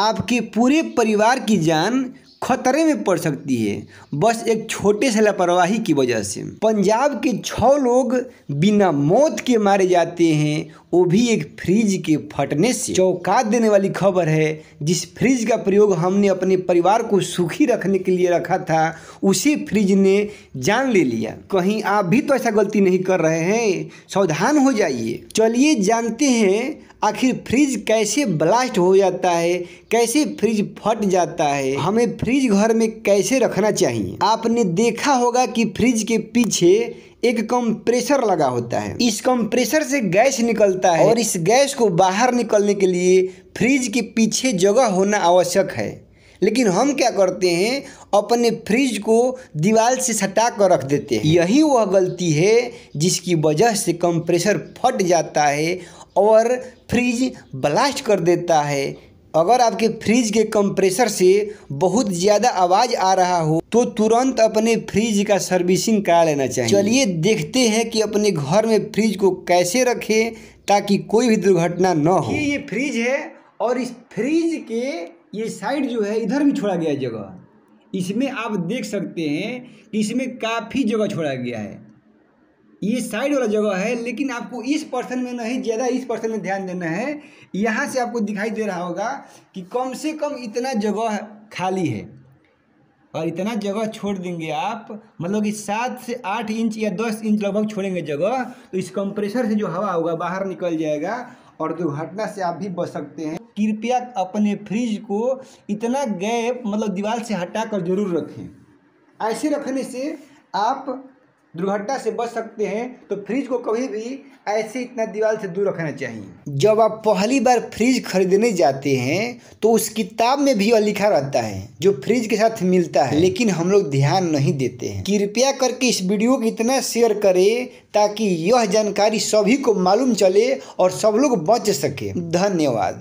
आपके पूरे परिवार की जान खतरे में पड़ सकती है। बस एक छोटे से लापरवाही की वजह से। पंजाब के छः लोग बिना मौत के मारे जाते हैं, वो भी एक फ्रिज के फटने से। चौंका देने वाली खबर है, जिस फ्रिज का प्रयोग हमने अपने परिवार को सुखी रखने के लिए रखा था, उसी फ्रिज ने जान ले लिया। कहीं आप भी तो ऐसा गलती नहीं कर रहे हैं? सावधान हो जाइए। चलिए जानते हैं, आखिर फ्रिज कैसे ब्लास्ट हो जाता है, कैसे फ्रिज फट जाता है। हमें फ्रिज घर में कैसे रखना चाहिए? आपने देखा होगा कि फ्रिज के पीछे एक कंप्रेसर लगा होता है। इस कंप्रेसर से गैस निकलता है और इस गैस को बाहर निकलने के लिए फ्रिज के पीछे जगह होना आवश्यक है। लेकिन हम क्या करते हैं? अपने फ्रिज को दीवार से सटा कर रख देते हैं। यही वह गलती है जिसकी वजह से कंप्रेसर फट जाता है और फ्रिज ब्लास्ट कर देता है। अगर आपके फ्रिज के कंप्रेसर से बहुत ज़्यादा आवाज़ आ रहा हो तो तुरंत अपने फ्रिज का सर्विसिंग करा लेना चाहिए। चलिए देखते हैं कि अपने घर में फ्रिज को कैसे रखें ताकि कोई भी दुर्घटना न हो। ये फ्रिज है और इस फ्रिज के ये साइड जो है, इधर भी छोड़ा गया जगह। इसमें आप देख सकते हैं कि इसमें काफ़ी जगह छोड़ा गया है। ये साइड वाला जगह है, लेकिन आपको इस पर्सन में नहीं, ज़्यादा इस पर्सन में ध्यान देना है। यहाँ से आपको दिखाई दे रहा होगा कि कम से कम इतना जगह खाली है। और इतना जगह छोड़ देंगे आप मतलब कि सात से आठ इंच या दस इंच लगभग छोड़ेंगे जगह तो इस कंप्रेसर से जो हवा होगा, बाहर निकल जाएगा, और दुर्घटना से आप भी बच सकते हैं। कृपया अपने फ्रिज को इतना गैप मतलब दीवार से हटा कर ज़रूर रखें। ऐसे रखने से आप दुर्घटना से बच सकते हैं तो फ्रिज को कभी भी ऐसे इतना दीवार से दूर रखना चाहिए। जब आप पहली बार फ्रिज खरीदने जाते हैं तो उस किताब में भी यह लिखा रहता है, जो फ्रिज के साथ मिलता है, लेकिन हम लोग ध्यान नहीं देते हैं। कृपया करके इस वीडियो को इतना शेयर करें, ताकि यह जानकारी सभी को मालूम चले और सब लोग बच सके। धन्यवाद।